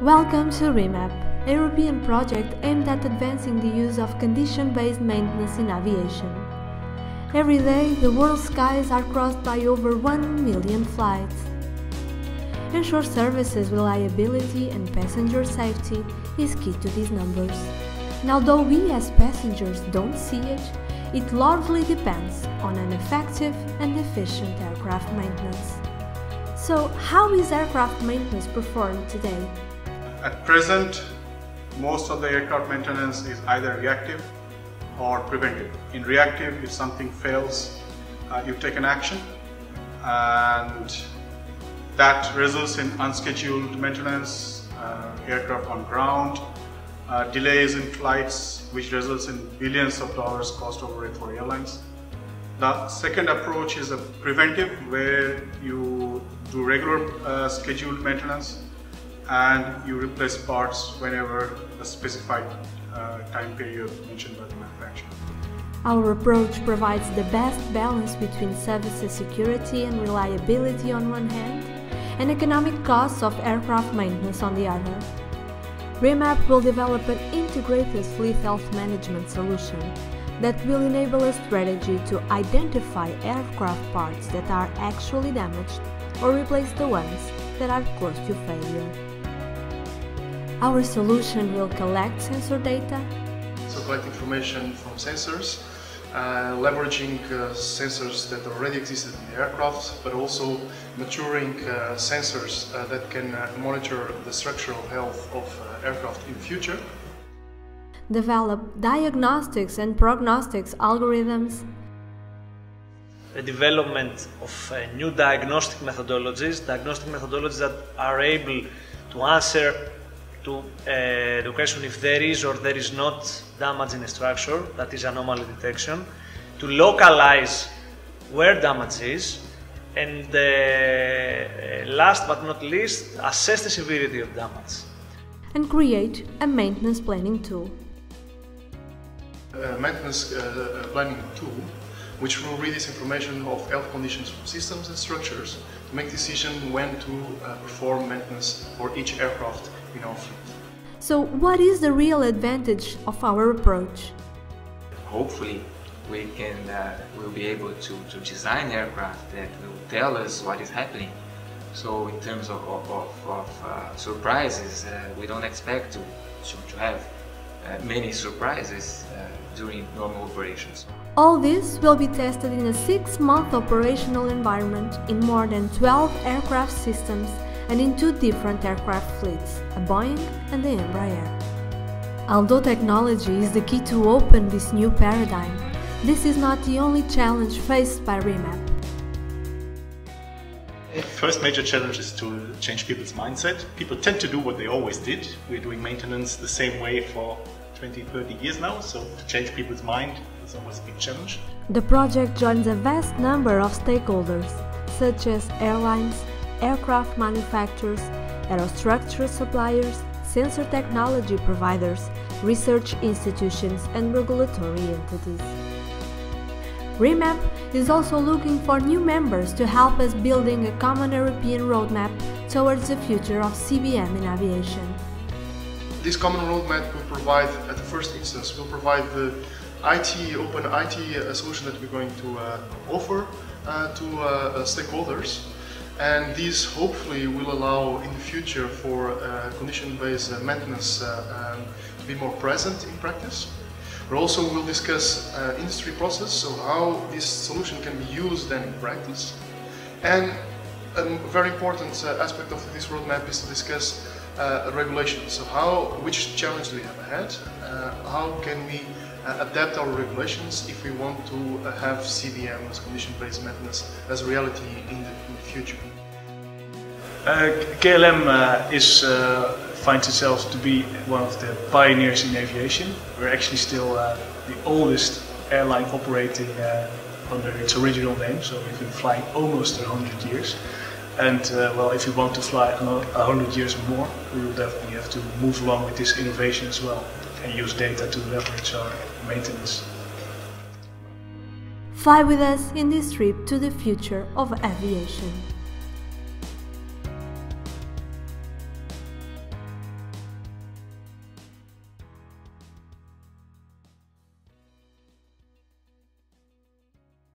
Welcome to REMAP, a European project aimed at advancing the use of condition-based maintenance in aviation. Every day, the world's skies are crossed by over 1 million flights. Ensure services reliability and passenger safety is key to these numbers. And although we as passengers don't see it, it largely depends on an effective and efficient aircraft maintenance. So, how is aircraft maintenance performed today? At present, most of the aircraft maintenance is either reactive or preventive. In reactive, if something fails, uh, you take an action and that results in unscheduled maintenance, uh, aircraft on ground, uh, delays in flights, which results in billions of dollars cost overrun for airlines. The second approach is a preventive, where you do regular uh, scheduled maintenance and you replace parts whenever the specified uh, time period mentioned by the manufacturer. Our approach provides the best balance between services security and reliability on one hand, and economic costs of aircraft maintenance on the other. REMAP will develop an integrated fleet health management solution that will enable a strategy to identify aircraft parts that are actually damaged or replace the ones that are close to failure. Our solution will collect sensor data. So collect information from sensors, uh, leveraging uh, sensors that already existed in the aircraft, but also maturing uh, sensors uh, that can uh, monitor the structural health of uh, aircraft in the future. Develop diagnostics and prognostics algorithms. The development of new diagnostic methodologies, diagnostic methodologies that are able to answer to uh, the question if there is or there is not damage in a structure, that is anomaly detection, to localize where damage is, and uh, last but not least, assess the severity of damage. And create a maintenance planning tool. A maintenance uh, planning tool which will read this information of health conditions from systems and structures to make decision when to uh, perform maintenance for each aircraft in our fleet. So what is the real advantage of our approach? Hopefully we can uh, will be able to, to design aircraft that will tell us what is happening. So in terms of, of, of, of uh, surprises, uh, we don't expect to, to, to have uh, many surprises uh, during normal operations. All this will be tested in a six-month operational environment in more than 12 aircraft systems and in two different aircraft fleets, a Boeing and the Embraer. Although technology is the key to open this new paradigm, this is not the only challenge faced by REMAP. First major challenge is to change people's mindset. People tend to do what they always did. We're doing maintenance the same way for 20, 30 years now, so to change people's mind is always a big challenge. The project joins a vast number of stakeholders, such as airlines, aircraft manufacturers, aerostructure suppliers, sensor technology providers, research institutions and regulatory entities. REMAP is also looking for new members to help us building a common European roadmap towards the future of CBM in aviation. This common roadmap will provide, at the first instance, will provide the IT, open IT uh, solution that we're going to uh, offer uh, to uh, stakeholders. And these hopefully will allow in the future for uh, condition-based uh, maintenance um, to be more present in practice. We also will discuss industry process, so how this solution can be used then in practice. And a very important aspect of this roadmap is to discuss uh, regulations. So how, which challenge do we have ahead? Uh, how can we uh, adapt our regulations if we want to uh, have CBM as condition-based maintenance as reality in the, in the future? Uh, KLM uh, is finds itself to be one of the pioneers in aviation. We're actually still the oldest airline operating under its original name, so we've been flying almost 100 years. And uh, well, if we want to fly hundred years more, we will definitely have to move along with this innovation as well and use data to leverage our maintenance. Fly with us in this trip to the future of aviation.